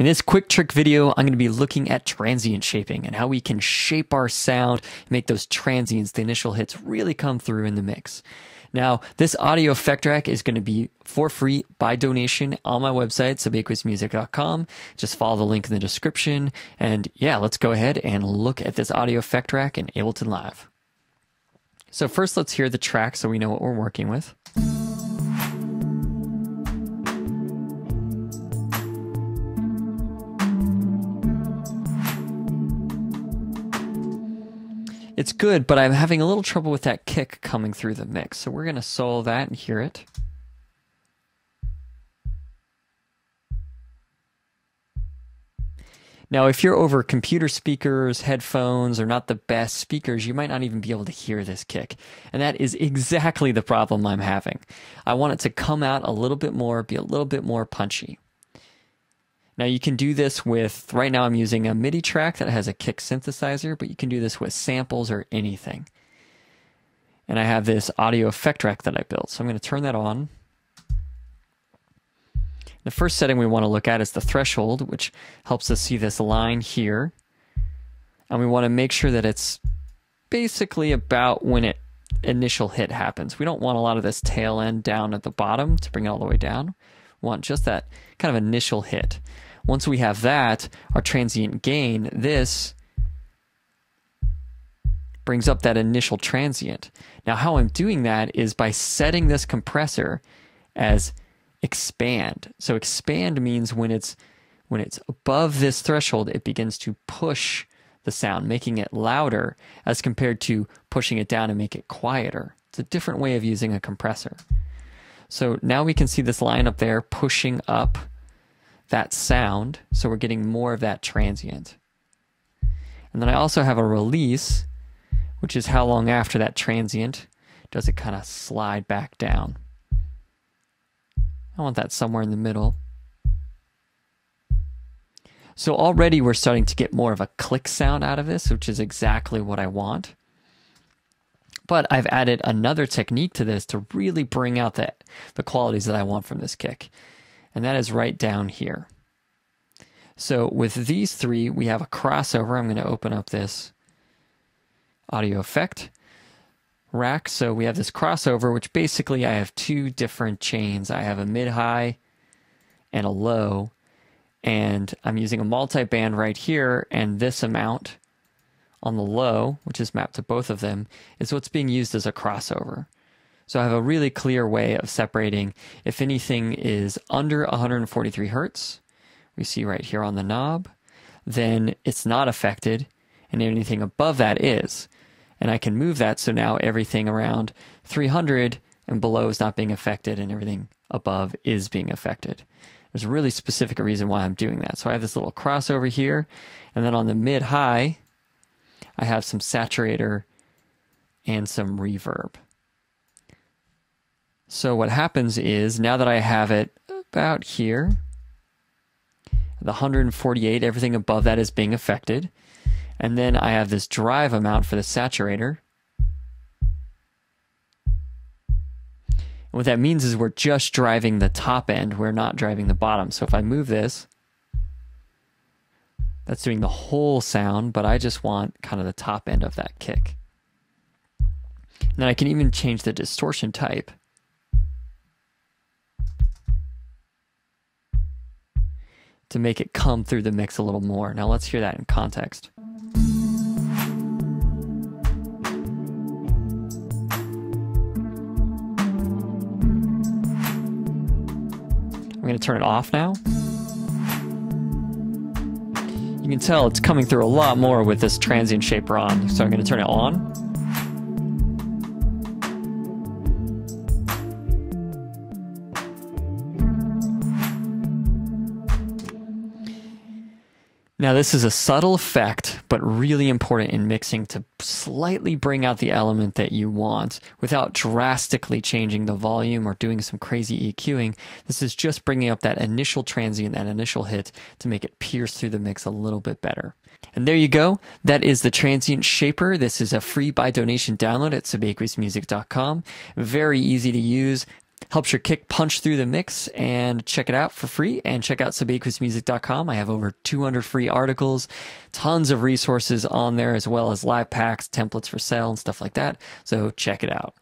In this quick trick video, I'm going to be looking at transient shaping and how we can shape our sound, make those transients, the initial hits really come through in the mix. Now, this audio effect rack is going to be for free by donation on my website, subaqueousmusic.com. Just follow the link in the description. And yeah, let's go ahead and look at this audio effect rack in Ableton Live. So first, let's hear the track so we know what we're working with. It's good, but I'm having a little trouble with that kick coming through the mix. So we're going to solo that and hear it. Now, if you're over computer speakers, headphones, or not the best speakers, you might not even be able to hear this kick. And that is exactly the problem I'm having. I want it to come out a little bit more, be a little bit more punchy. Now you can do this with, right now I'm using a MIDI track that has a kick synthesizer, but you can do this with samples or anything. And I have this audio effect rack that I built. So I'm going to turn that on. The first setting we want to look at is the threshold, which helps us see this line here. And we want to make sure that it's basically about when it initial hit happens. We don't want a lot of this tail end down at the bottom to bring it all the way down. We want just that kind of initial hit. Once we have that, our transient gain, this brings up that initial transient. Now, how I'm doing that is by setting this compressor as expand. So expand means when it's when it's above this threshold, it begins to push the sound, making it louder as compared to pushing it down and make it quieter. It's a different way of using a compressor. So now we can see this line up there pushing up that sound, so we're getting more of that transient. And then I also have a release, which is how long after that transient does it kind of slide back down. I want that somewhere in the middle. So already we're starting to get more of a click sound out of this, which is exactly what I want. But I've added another technique to this to really bring out the, the qualities that I want from this kick and that is right down here. So with these three, we have a crossover. I'm going to open up this audio effect rack. So we have this crossover, which basically I have two different chains. I have a mid-high and a low, and I'm using a multi-band right here, and this amount on the low, which is mapped to both of them, is what's being used as a crossover. So I have a really clear way of separating if anything is under 143 hertz, we see right here on the knob, then it's not affected, and anything above that is. And I can move that so now everything around 300 and below is not being affected, and everything above is being affected. There's a really specific reason why I'm doing that. So I have this little crossover here, and then on the mid high, I have some saturator and some reverb. So what happens is now that I have it about here, the 148, everything above that is being affected. And then I have this drive amount for the saturator. And what that means is we're just driving the top end, we're not driving the bottom. So if I move this, that's doing the whole sound, but I just want kind of the top end of that kick. And then I can even change the distortion type. To make it come through the mix a little more. Now let's hear that in context. I'm going to turn it off now. You can tell it's coming through a lot more with this transient shaper on, so I'm going to turn it on. Now, this is a subtle effect, but really important in mixing to slightly bring out the element that you want without drastically changing the volume or doing some crazy EQing. This is just bringing up that initial transient, that initial hit to make it pierce through the mix a little bit better. And there you go. That is the Transient Shaper. This is a free by donation download at subaqueousmusic.com. Very easy to use helps your kick punch through the mix and check it out for free and check out subaqueousmusic.com. I have over 200 free articles, tons of resources on there as well as live packs, templates for sale and stuff like that. So check it out.